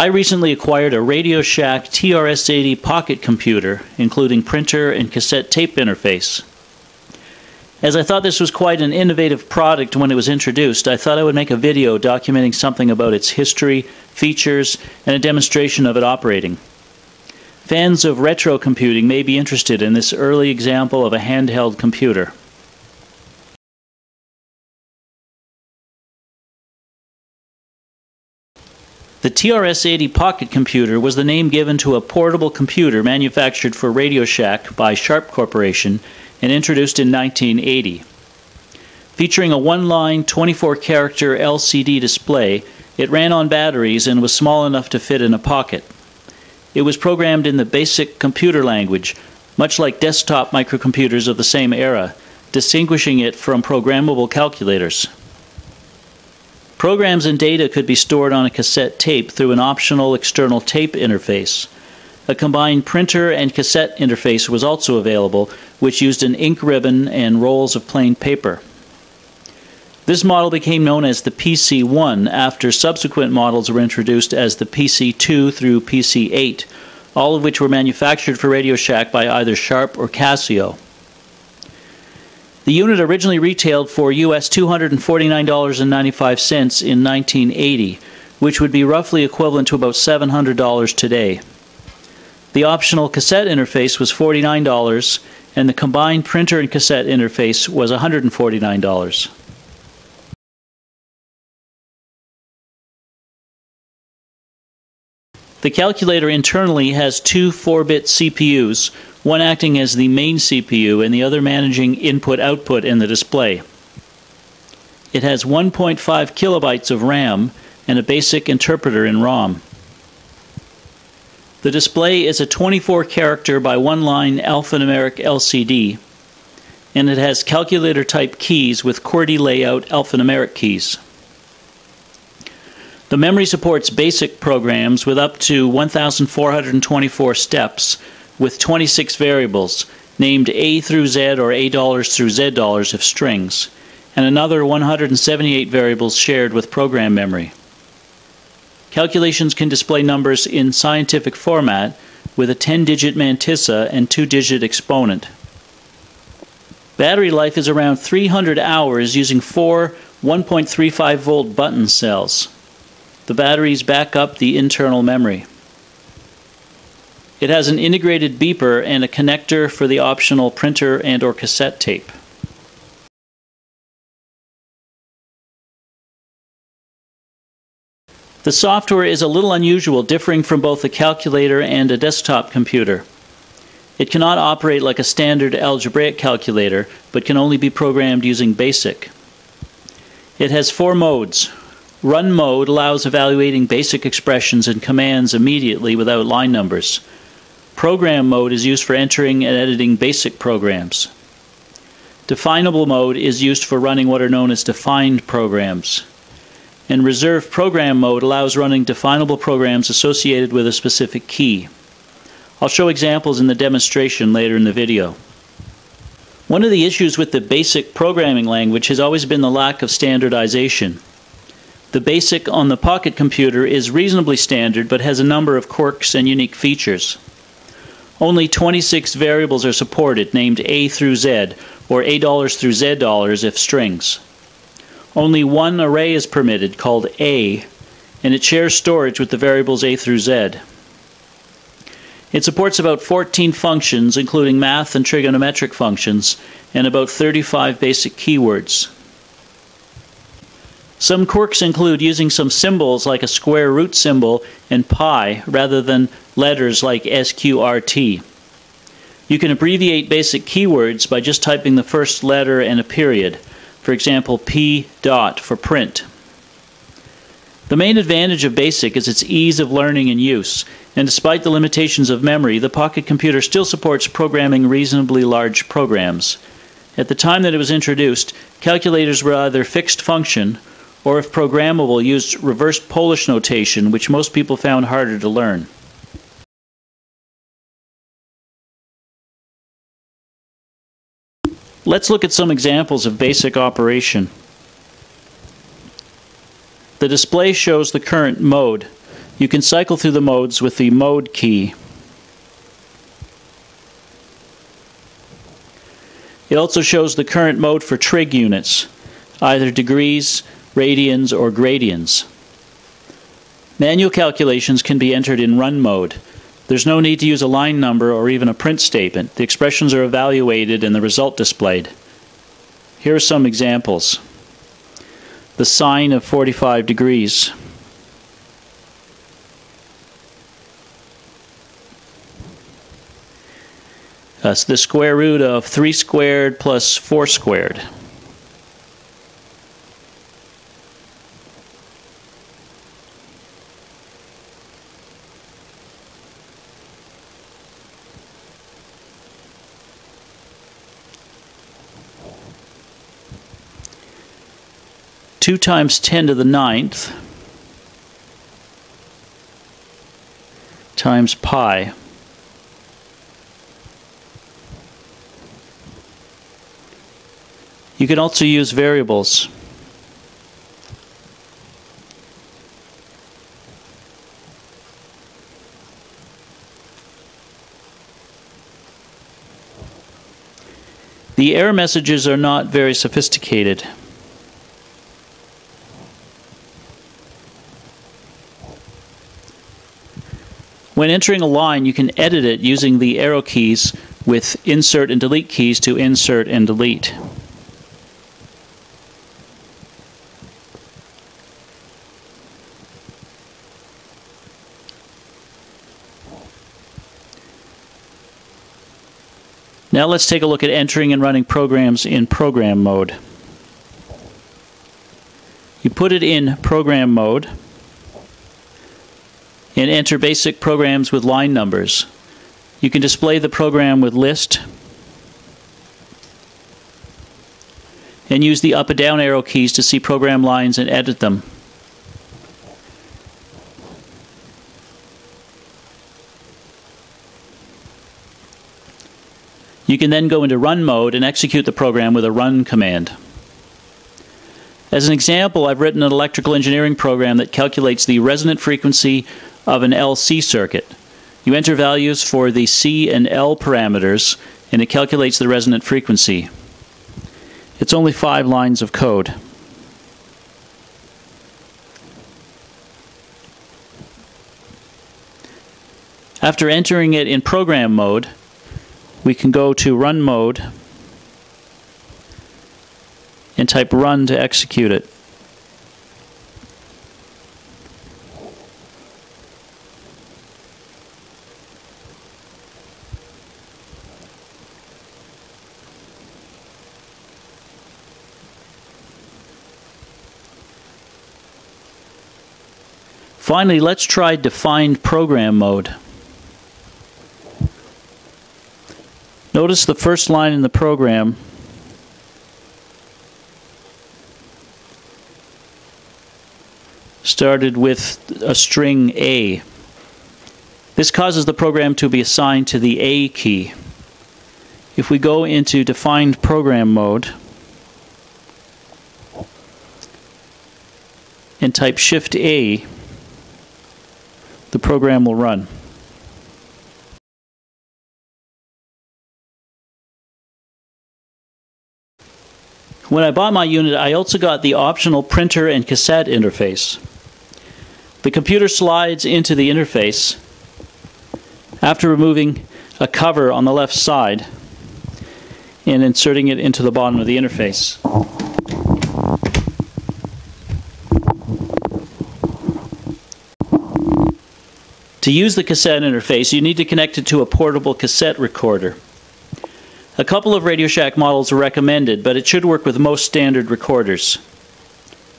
I recently acquired a Radio Shack TRS-80 pocket computer, including printer and cassette tape interface. As I thought this was quite an innovative product when it was introduced, I thought I would make a video documenting something about its history, features, and a demonstration of it operating. Fans of retro computing may be interested in this early example of a handheld computer. The TRS-80 pocket computer was the name given to a portable computer manufactured for Radio Shack by Sharp Corporation and introduced in 1980. Featuring a one-line 24-character LCD display, it ran on batteries and was small enough to fit in a pocket. It was programmed in the basic computer language, much like desktop microcomputers of the same era, distinguishing it from programmable calculators. Programs and data could be stored on a cassette tape through an optional external tape interface. A combined printer and cassette interface was also available, which used an ink ribbon and rolls of plain paper. This model became known as the PC-1 after subsequent models were introduced as the PC-2 through PC-8, all of which were manufactured for Radio Shack by either Sharp or Casio. The unit originally retailed for US $249.95 in 1980, which would be roughly equivalent to about $700 today. The optional cassette interface was $49, and the combined printer and cassette interface was $149. The calculator internally has two 4-bit CPUs, one acting as the main CPU and the other managing input-output in the display. It has 1.5 kilobytes of RAM and a basic interpreter in ROM. The display is a 24 character by one line alphanumeric LCD, and it has calculator type keys with QWERTY layout alphanumeric keys. The memory supports basic programs with up to 1,424 steps with 26 variables, named A through Z or A dollars through Z dollars if strings, and another 178 variables shared with program memory. Calculations can display numbers in scientific format with a 10-digit mantissa and 2-digit exponent. Battery life is around 300 hours using four 1.35 volt button cells. The batteries back up the internal memory. It has an integrated beeper and a connector for the optional printer and or cassette tape. The software is a little unusual, differing from both a calculator and a desktop computer. It cannot operate like a standard algebraic calculator, but can only be programmed using BASIC. It has four modes. Run mode allows evaluating basic expressions and commands immediately without line numbers. Program mode is used for entering and editing basic programs. Definable mode is used for running what are known as defined programs. And reserve program mode allows running definable programs associated with a specific key. I'll show examples in the demonstration later in the video. One of the issues with the basic programming language has always been the lack of standardization. The BASIC on the pocket computer is reasonably standard but has a number of quirks and unique features. Only 26 variables are supported, named A through Z, or A dollars through Z dollars if strings. Only one array is permitted, called A, and it shares storage with the variables A through Z. It supports about 14 functions, including math and trigonometric functions, and about 35 basic keywords. Some quirks include using some symbols like a square root symbol and pi rather than letters like SQRT. You can abbreviate basic keywords by just typing the first letter and a period. For example, P dot for print. The main advantage of BASIC is its ease of learning and use, and despite the limitations of memory, the Pocket Computer still supports programming reasonably large programs. At the time that it was introduced, calculators were either fixed function or if programmable, used reverse Polish notation, which most people found harder to learn. Let's look at some examples of basic operation. The display shows the current mode. You can cycle through the modes with the mode key. It also shows the current mode for trig units, either degrees, radians, or gradians. Manual calculations can be entered in run mode. There's no need to use a line number or even a print statement. The expressions are evaluated and the result displayed. Here are some examples. The sine of 45 degrees. That's the square root of 3 squared plus 4 squared. Two times ten to the ninth times pi. You can also use variables. The error messages are not very sophisticated. When entering a line, you can edit it using the arrow keys with insert and delete keys to insert and delete. Now let's take a look at entering and running programs in program mode. You put it in program mode and enter basic programs with line numbers. You can display the program with list and use the up and down arrow keys to see program lines and edit them. You can then go into run mode and execute the program with a run command. As an example, I've written an electrical engineering program that calculates the resonant frequency of an LC circuit. You enter values for the C and L parameters, and it calculates the resonant frequency. It's only five lines of code. After entering it in program mode, we can go to run mode and type run to execute it. Finally, let's try defined program mode. Notice the first line in the program started with a string A. This causes the program to be assigned to the A key. If we go into defined program mode and type Shift A, the program will run. When I bought my unit, I also got the optional printer and cassette interface. The computer slides into the interface after removing a cover on the left side and inserting it into the bottom of the interface. To use the cassette interface, you need to connect it to a portable cassette recorder. A couple of Radio Shack models are recommended, but it should work with most standard recorders.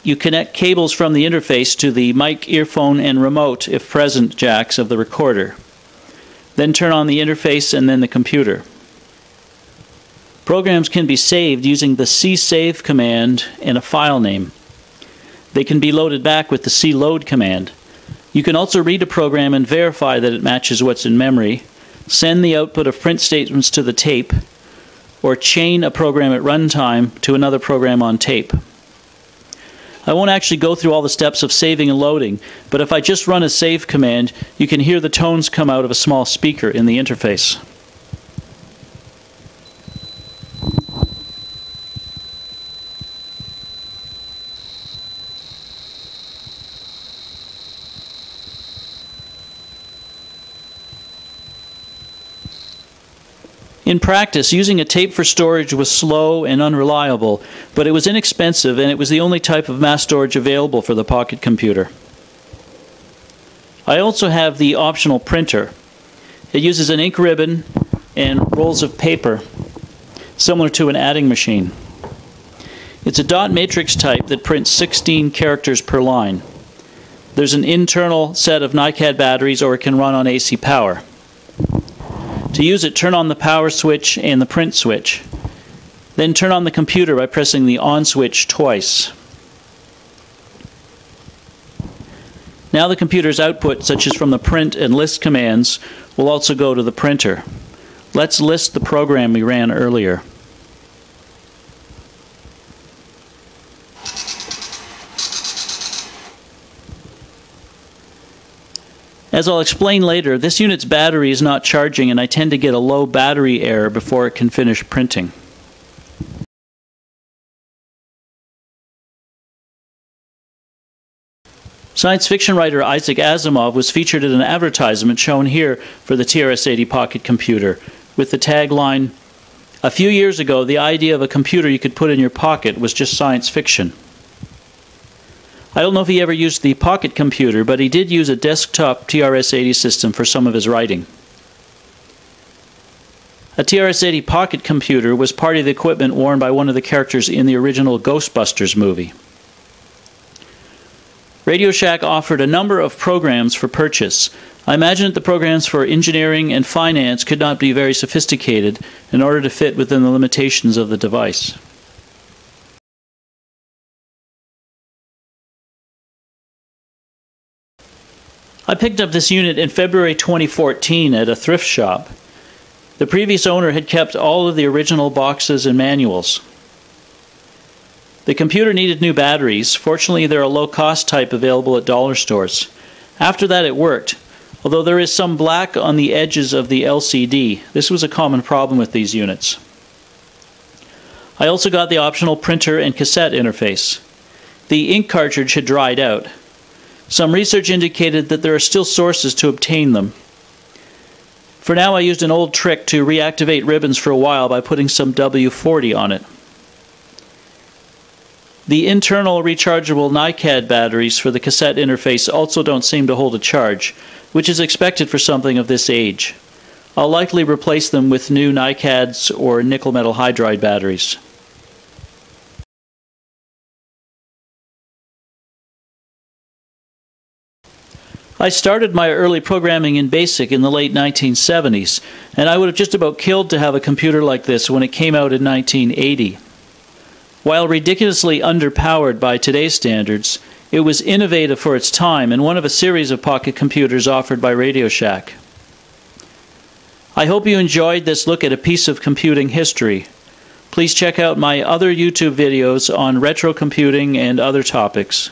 You connect cables from the interface to the mic, earphone, and remote, if present, jacks of the recorder. Then turn on the interface and then the computer. Programs can be saved using the csave command and a file name. They can be loaded back with the cload command. You can also read a program and verify that it matches what's in memory, send the output of print statements to the tape, or chain a program at runtime to another program on tape. I won't actually go through all the steps of saving and loading, but if I just run a save command, you can hear the tones come out of a small speaker in the interface. In practice, using a tape for storage was slow and unreliable, but it was inexpensive and it was the only type of mass storage available for the Pocket computer. I also have the optional printer. It uses an ink ribbon and rolls of paper, similar to an adding machine. It's a dot matrix type that prints 16 characters per line. There's an internal set of NiCad batteries or it can run on AC power. To use it, turn on the power switch and the print switch. Then turn on the computer by pressing the on switch twice. Now the computer's output, such as from the print and list commands, will also go to the printer. Let's list the program we ran earlier. As I'll explain later, this unit's battery is not charging and I tend to get a low battery error before it can finish printing. Science fiction writer Isaac Asimov was featured in an advertisement shown here for the TRS-80 pocket computer with the tagline, A few years ago, the idea of a computer you could put in your pocket was just science fiction. I don't know if he ever used the pocket computer, but he did use a desktop TRS-80 system for some of his writing. A TRS-80 pocket computer was part of the equipment worn by one of the characters in the original Ghostbusters movie. Radio Shack offered a number of programs for purchase. I imagine that the programs for engineering and finance could not be very sophisticated in order to fit within the limitations of the device. I picked up this unit in February 2014 at a thrift shop. The previous owner had kept all of the original boxes and manuals. The computer needed new batteries. Fortunately, they're a low cost type available at dollar stores. After that, it worked, although there is some black on the edges of the LCD. This was a common problem with these units. I also got the optional printer and cassette interface. The ink cartridge had dried out. Some research indicated that there are still sources to obtain them. For now, I used an old trick to reactivate ribbons for a while by putting some W40 on it. The internal rechargeable NiCad batteries for the cassette interface also don't seem to hold a charge, which is expected for something of this age. I'll likely replace them with new NiCads or nickel metal hydride batteries. I started my early programming in BASIC in the late 1970s, and I would have just about killed to have a computer like this when it came out in 1980. While ridiculously underpowered by today's standards, it was innovative for its time and one of a series of pocket computers offered by Radio Shack. I hope you enjoyed this look at a piece of computing history. Please check out my other YouTube videos on retro computing and other topics.